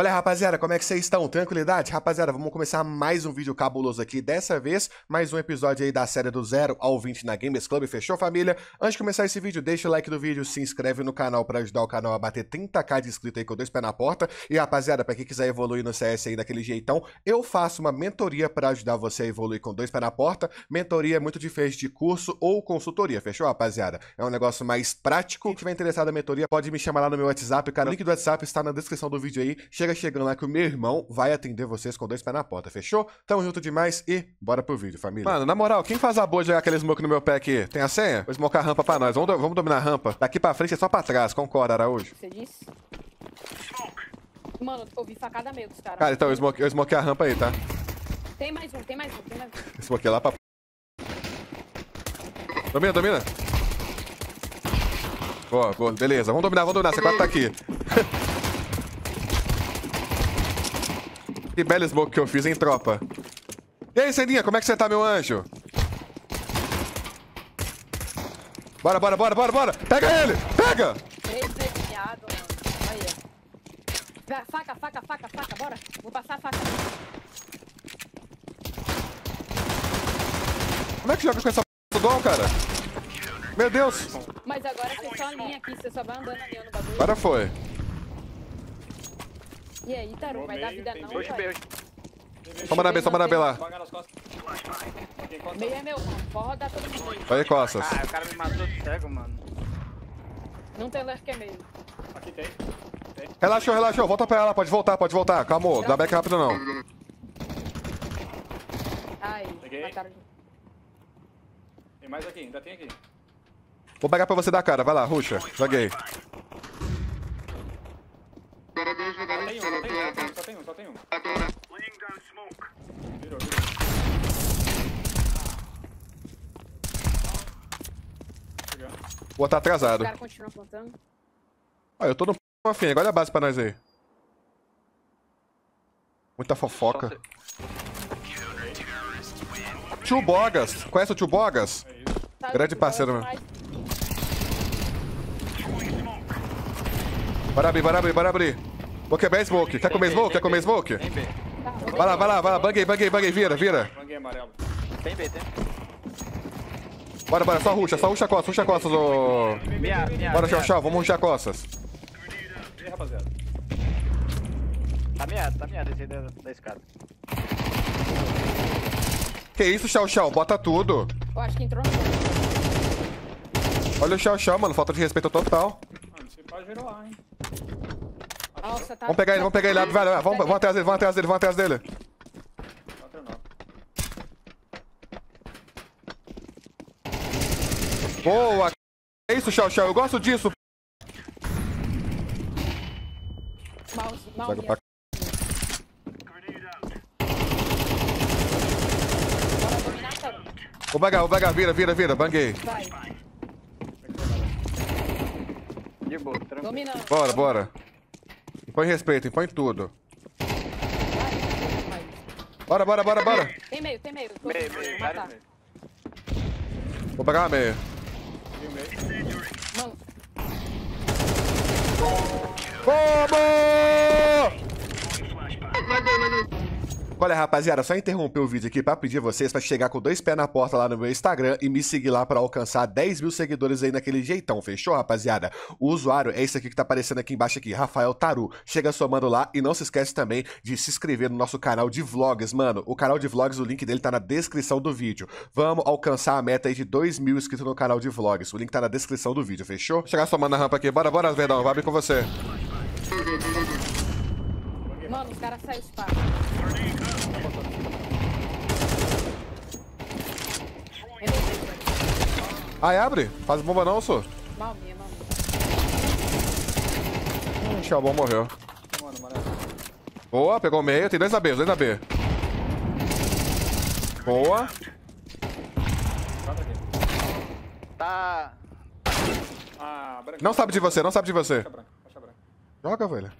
Olha, rapaziada, como é que vocês estão? Tranquilidade? Rapaziada, vamos começar mais um vídeo cabuloso aqui. Dessa vez, mais um episódio aí da série do 0 ao 20 na Gamers Club. Fechou, família? Antes de começar esse vídeo, deixa o like do vídeo, se inscreve no canal pra ajudar o canal a bater 30k de inscrito aí com dois pés na porta. E, rapaziada, pra quem quiser evoluir no CS aí daquele jeitão, eu faço uma mentoria pra ajudar você a evoluir com dois pés na porta. Mentoria é muito diferente de curso ou consultoria, fechou, rapaziada? É um negócio mais prático. Quem tiver interessado na mentoria, pode me chamar lá no meu WhatsApp, cara. O link do WhatsApp está na descrição do vídeo aí. Chega chegando lá que o meu irmão vai atender vocês com dois pés na porta, fechou? Tamo junto demais e bora pro vídeo, família. Mano, na moral, quem faz a boa de jogar aquele smoke no meu pé aqui? Tem a senha? Vou smocar a rampa pra nós. Vamos, do- vamos dominar a rampa. Daqui pra frente é só pra trás, concorda, Araújo? Você disse? Mano, eu vi facada meio dos caras. Cara, então eu smoke, eu smoquei a rampa aí, tá? Tem mais um, tem mais um, tem mais um. Smoquei lá pra... Domina, domina. Boa, boa, beleza. Vamos dominar, vamos dominar. C4 tá aqui. que belo smoke que eu fiz, hein, tropa? E aí, Celinha, como é que você tá, meu anjo? Bora, bora, bora, bora, bora! Pega ele! Pega! Mano. Aí, ó. Faca, faca, faca, faca, bora. Vou passar a faca. Como é que joga com essa p do dom, cara? Meu Deus! Mas agora você só aqui, você só vai andando alinhando o bagulho. Agora foi. E aí, Taru, vai dar vida não, Hoje. Toma na B, toma na B lá. Meio é meu, mano. Pode rodar todo mundo aí. Vai aí, costas. Ah, o cara me matou cego, mano. Não tem lurk é meio. Aqui tem. Tem. Relaxou, relaxou. Volta pra ela, pode voltar, pode voltar. Calma, dá back rápido não. Aí, Peguei. mataram. Tem mais aqui, ainda tem aqui. Vou pegar pra você dar cara, vai lá, ruxa. Joguei. Só tem um, só tem um, só tem um, só tem um. Virou, virou. Chegando. O atrasado. cara continua plantando. Olha, eu tô no p. Olha a base pra nós aí. Muita fofoca. Tio Bogas. Conhece o Tio Bogas? É isso. Tá, Grande tá, parceiro, tá, meu. mais. Bora abrir, bora abrir, bora abrir. Vou quebrar smoke. Quer comer smoke? Quer comer smoke? Tem B. Vai lá, vai lá, vai lá. Banguei, banguei, banguei. Vira, vira. Manguei amarelo. Tem B, tem. Bora, bora. Só ruxa, só ruxa costas, ruxa costas, ô... Minha. Bora, tchau, tchau. Vamos ruxar costas. E aí, rapaziada? Tá miado, tá miado esse aí da, da escada. Que isso, Chau Chau? Bota tudo. Eu acho que entrou no Olha o Chau Chau, mano. Falta de respeito total. Mano, esse pá gerou lá, hein? Nossa, tá. Vamos pegar ele, vamos pegar ele lá. Vai, vai, vamos, vamos atrás dele, vamos atrás dele, vamos atrás dele. 4 9. Boa! É isso, Chau Chau. Eu gosto disso. Mouse, mouse. pra- pegar, vou pegar. Vira, vira, vira. Banguei. Vai. De boa, tranquilo. Dominando. Bora, bora. Impõe respeito, impõe tudo. Bora, bora, bora, bora. Tem meio, tem meio. Tô- Meio, vou meio, matar. meio. Vou pegar. Viu meio? Mano, Vamos! Olha, rapaziada, só interromper o vídeo aqui pra pedir vocês pra chegar com dois pés na porta lá no meu Instagram e me seguir lá pra alcançar 10 mil seguidores aí naquele jeitão, fechou, rapaziada? O usuário é esse aqui que tá aparecendo aqui embaixo aqui, Rafael Taru. Chega somando lá e não se esquece também de se inscrever no nosso canal de vlogs, mano. O canal de vlogs, o link dele tá na descrição do vídeo. Vamos alcançar a meta aí de 2 mil inscritos no canal de vlogs. O link tá na descrição do vídeo, fechou? Chegar somando na rampa aqui. Bora, bora, Verdão, vai abrir com você. mano, os caras saem espaço. Ai, abre. Faz bomba não, sou. Mal minha, mal minha. Hum, Xalbão morreu. Boa, pegou o meio. Tem dois na B, dois na B. Boa. 4 aqui. Tá. Ah, branco. Não sabe de você, não sabe de você. Joga, velho.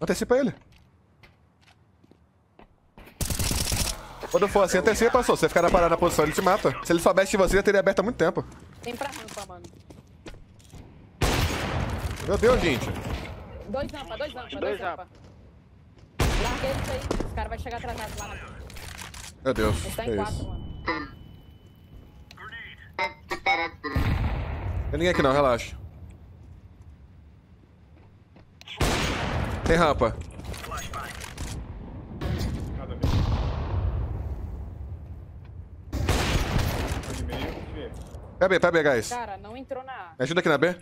Antecipa ele. Quando for assim, antecipa, só. Você ficar na parada na posição, ele te mata. Se ele soubesse de você, já teria aberto há muito tempo. Tem pra rampa, mano. Meu Deus, gente. Dois rampa, dois rampa, Dois dois rampa. rampa. Larguei isso aí. Os caras vão chegar atrasados lá na Meu Deus. Eles tá em é quatro, isso? mano. Tem ninguém aqui não, relaxa. Tem rampa. Nada a ver. Foi Pega B, pega B, guys. Cara, não entrou na A. Me ajuda aqui na B.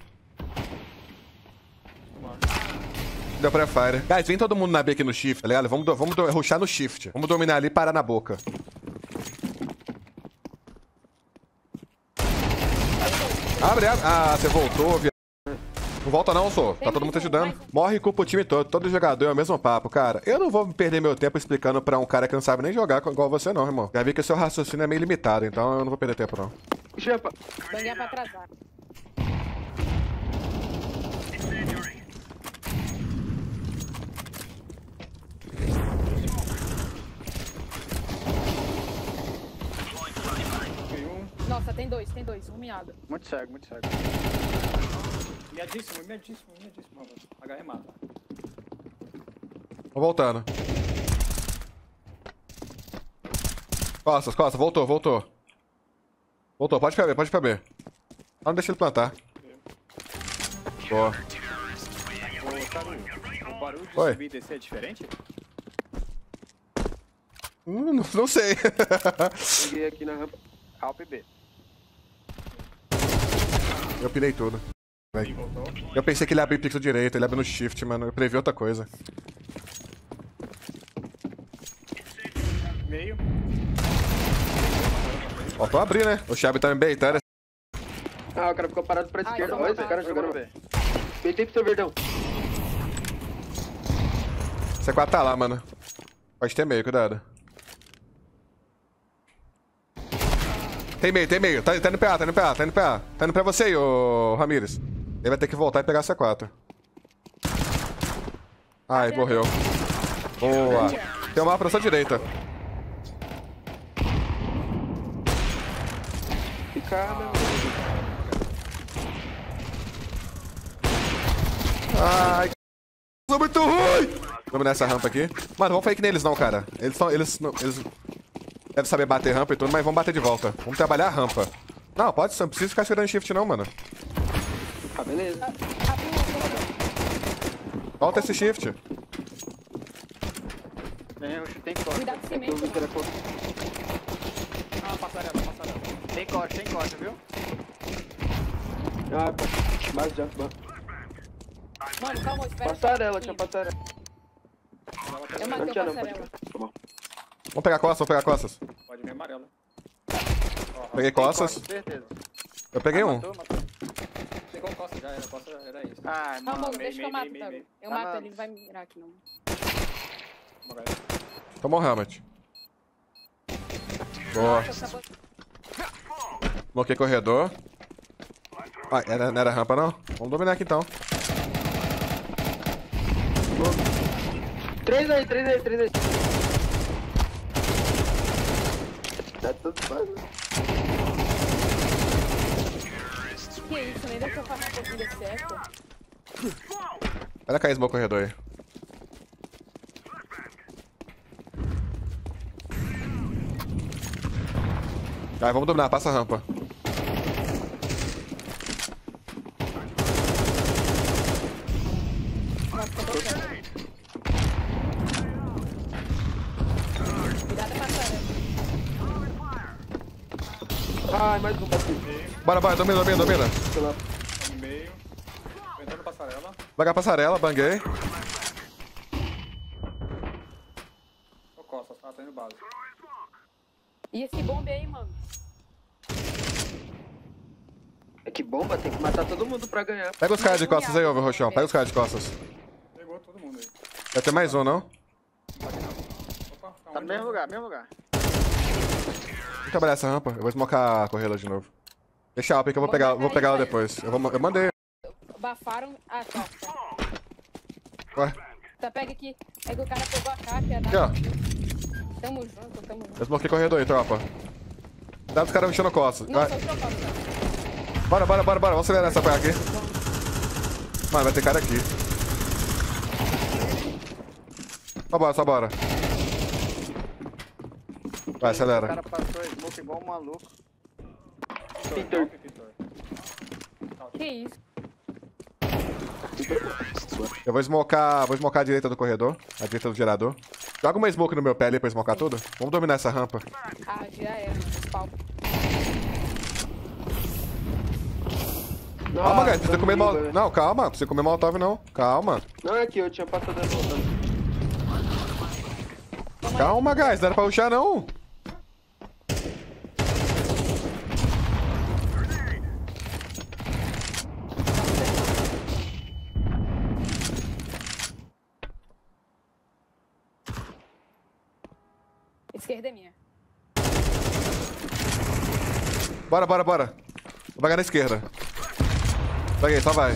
Deu pré-fire. Guys, vem todo mundo na B aqui no shift, tá ligado? Vamos, do- vamos do- rushar no shift. Vamos dominar ali e parar na boca. Abre, abre. Ah, você voltou, viado. Não volta não, sou. Tá todo mundo te ajudando. Morre e culpa o time todo. Todo jogador é o mesmo papo, cara. Eu não vou perder meu tempo explicando pra um cara que não sabe nem jogar igual você não, irmão. Já vi que o seu raciocínio é meio limitado, então eu não vou perder tempo, não. Banguei pra atrasar. Peguei um. Nossa, tem dois, tem dois. Um miado. Muito cego, muito cego. Miadíssimo, miadíssimo, miadíssimo, rapaz. HR mata. Tô voltando. Costas, costas, voltou, voltou. Voltou, pode pra B, pode pra B. Só não deixa ele plantar. Boa. O barulho de Oi. subir e descer é diferente? Hum, não, não sei. Peguei aqui na rampa. Alp B. eu pilei tudo. Eu pensei que ele ia abrir pixel direito, ele abre no shift, mano. Eu previ outra coisa. Meio. Faltou abrir, né? O Xabi tá me beitando. Ah, o cara ficou parado pra Ai, esquerda. vamos Olha esse cara vamos jogando. B. Peitei pro seu verdão. C4 tá lá, mano. Pode ter meio, cuidado. Tem meio, tem meio. Tá, tá indo PA, tá indo PA, tá indo PA. Tá indo pra você aí, ô Ramires. Ele vai ter que voltar e pegar a C4. Ai, morreu. Boa. Tem uma pra sua direita. Ai, sou muito ruim! Vamos nessa rampa aqui. Mano, vamos fake neles não, cara. Eles são. Eles, não, eles devem saber bater rampa e tudo, mas vamos bater de volta. Vamos trabalhar a rampa. Não, pode ser, não precisa ficar esperando shift não, mano. Ah, beleza. O. Volta esse shift. Tem, eu chutei corte. Cuidado com É que eu cimento, mano. Ah, passarela, passarela. Tem corte, tem corte, viu? Ah, pô. Base já. ba- Mano, calma, espera. Passarela, tinha passarela. Eu Não matei não, pode passarela. ficar. Tá bom. Vamos pegar costas, vamos pegar costas. Pode vir amarela. Peguei costas. Com certeza. Eu peguei um. Matou, matou. Pegou costa já, era, costa era isso. Ah, Calma, mano. Hugo, deixa que eu mato, meio. Eu Tá mato na- ele, não vai me mirar aqui, não. Tomou o helmet. Boa. Bloqueei corredor. Ah, era, não era rampa não? Vamos dominar aqui então. Três aí, três aí, três aí. Tá tudo fácil. Que isso, nem deixa eu fazer um pouquinho desse eco. Olha a cair corredor aí. Vai, vamos dominar, passa a rampa. Ai, mais um batido. Bora, bora, domina, domina, domina. Tá no meio. Entrando passarela. Vagar passarela, banguei. Tô costas, ah, tô indo base. E esse bombe aí, mano? É que bomba, tem que matar todo mundo pra ganhar. Pega os caras de costas aí, ô Rochão. Pega os caras de costas. Pegou todo mundo aí. Vai ter mais um, não? Opa, Tá no mesmo lugar, mesmo lugar. Vamos trabalhar essa rampa. Eu vou smocar a correla de novo. Deixa a Alp que eu vou pegar, vou pegar ela depois. Eu, vou, eu mandei. Bafaram. Ah, tá. tá. Ué, Tá, pega aqui. É que o cara pegou a capa. aqui, ó. Tamo junto, tamo junto. Eu smoquei corredor aí, tropa. Dá os caras mexendo. Vai. Nossa, eu tô costas. Bora, bora, bora, bora. Vamos acelerar essa praia aqui. Mano, vai ter cara aqui. Só bora, só bora. Vai, O acelera. cara passou smoke igual um maluco. Pintor. Que isso? Eu vou smocar, vou smocar a direita do corredor, a direita do gerador. Joga uma smoke no meu pé ali pra smocar tudo. Vamos dominar essa rampa. Ah, já era, mano. Pau. Calma, guys, precisa comer mal. mal. Não, calma, precisa comer molotov não. Calma. Não, é aqui, eu tinha passado a volta. Calma, guys, não era pra rushar não. Esquerda é minha. Bora, bora, bora. Vou pegar na esquerda. Peguei, só vai.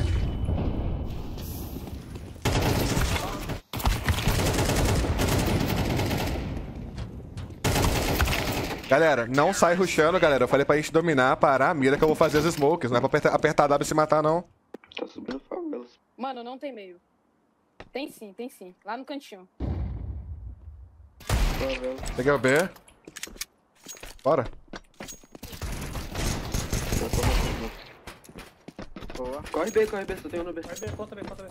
Galera, não sai rushando, galera. Eu falei pra gente dominar, parar a mira que eu vou fazer as smokes. Não é pra apertar, apertar W e se matar, não. Tá subindo favelas. Mano, não tem meio. Tem sim, tem sim. Lá no cantinho. Peguei o B. Bora. Boa. Corre B, corre B, só tem um no B. Vai B, conta B, conta B.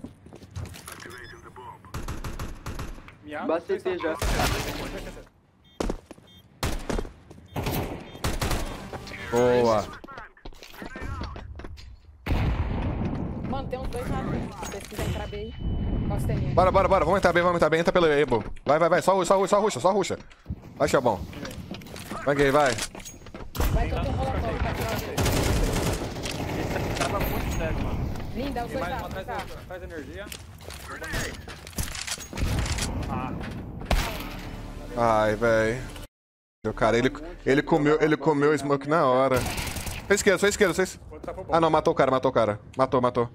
Fez CT já. Boa. Mano, tem uns dois lá. Se vocês quiserem entrar bem aí. Posso ter minha. Bora, bora, bora. Vamos entrar bem, vamos entrar bem. Entra pelo Ebo. Vai, vai, vai. Só ruxa, só ruxa, só ruxa, só ruxa. Vai, Xabão. Vai, gay, vai. Vai que eu tô rolando pra tirar. Esse tava muito sério, mano. Linda, é os dois lá. da energia. Ah, Ai, véi. Meu cara, ele, ele comeu, ele comeu o smoke na hora. Foi esquerda, foi esquerda, vocês. tá. Ah, não, matou o cara, matou o cara. Matou, matou.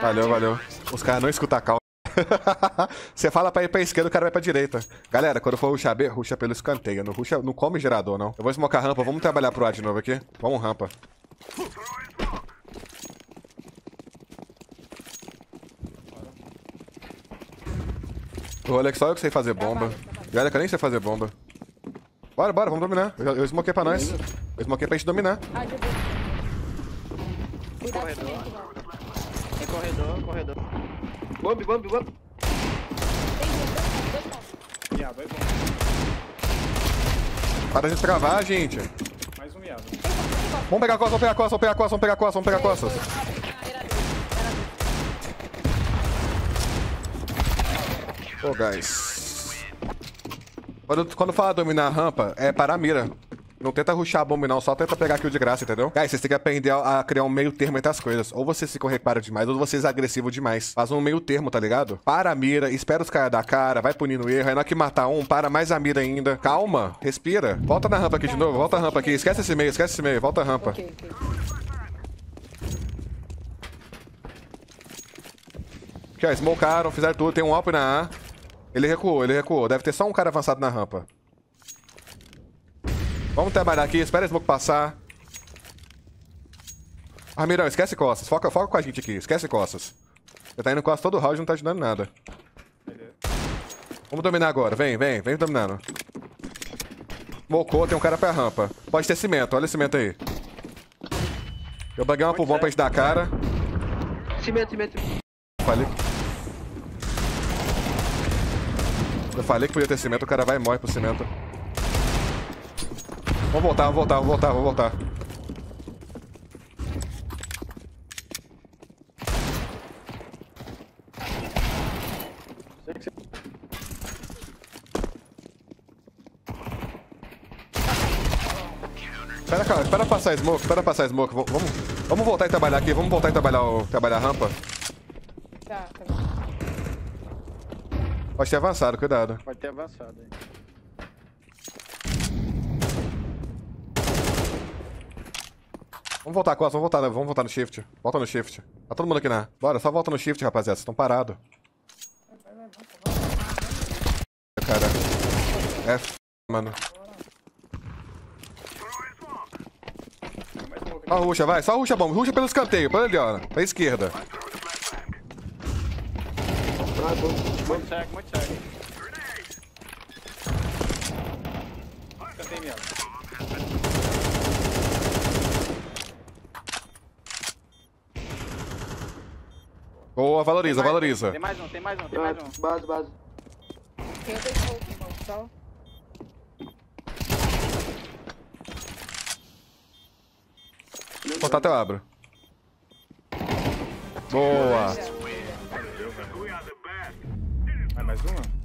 Valeu, valeu. Os caras não escutam a calma. Você fala pra ir pra esquerda, o cara vai pra direita. Galera, quando for ruxar B, ruxa pelo escanteio. Não, ruxa, não come gerador, não. Eu vou smocar rampa, vamos trabalhar pro A de novo aqui. Vamos rampa. O que só eu que sei fazer bomba. Olha que eu nem sei fazer bomba. Bora, bora, vamos dominar. Eu, eu smoquei pra nós. Eu smoquei pra gente dominar. Cuidado. Tem corredor, corredor. Bomb, bomb, bomb. Tem dois, pontos. Miado, aí. Para a gente travar, gente. Mais um miado. Vamos pegar a costa, vamos pegar a costa, vamos pegar a costa, vamos pegar a costa, vamos pegar a costa. Dois, dois, era dois, era dois. Pô, guys. Quando, quando fala dominar a rampa, é parar a mira. Não tenta ruxar a bomba, não. Só tenta pegar kill de graça, entendeu? Guys, vocês têm que aprender a, a criar um meio termo entre as coisas. Ou você se repara demais, ou vocês é agressivo demais. Faz um meio termo, tá ligado? Para a mira, espera os caras dar cara, vai punindo erro. Aí na hora que matar um, para mais a mira ainda. Calma, respira. Volta na rampa aqui de novo, volta a rampa aqui. Esquece esse meio, esquece esse meio, volta a rampa. Aqui, ó, smokaram, fizeram tudo, tem um up na A. Ele recuou, ele recuou. Deve ter só um cara avançado na rampa. Vamos trabalhar aqui, espera a smoke passar. Ramirão, esquece costas. Foca, foca com a gente aqui, esquece costas. Você tá indo costas todo round e não tá ajudando nada. Vamos dominar agora, vem, vem, vem dominando. Mocou, tem um cara pra rampa. Pode ter cimento, olha o cimento aí. Eu baguei uma pulmão pra gente dar a cara. Cimento, cimento. Falei. Eu falei que podia ter cimento, o cara vai e morre pro cimento. Vamos voltar, vamos voltar, vamos voltar, vamos voltar. Espera, cara, espera passar a smoke, espera passar a smoke. V- Vamos, vamos voltar e trabalhar aqui, vamos voltar e trabalhar, o, trabalhar a rampa. Tá, tá bom. Pode ter avançado, cuidado. Pode ter avançado aí. Vamos voltar, Costa, vamos voltar, vamos voltar no shift. Volta no shift. Tá todo mundo aqui na. Bora, só volta no shift, rapaziada. Vocês estão parados. Cara. É f, mano. Só ruxa, vai. Só ruxa, bom. Ruxa pelo escanteio, pelo ali, ó. Pra esquerda. Matou. Muito cego, muito cego. Cantei miado. Boa, valoriza, Tem mais- valoriza. Tem mais um, tem mais um, tem mais um. Base, base. Tem outro smoke, irmão. Só. Contato eu abro. Boa. Vai mais uma?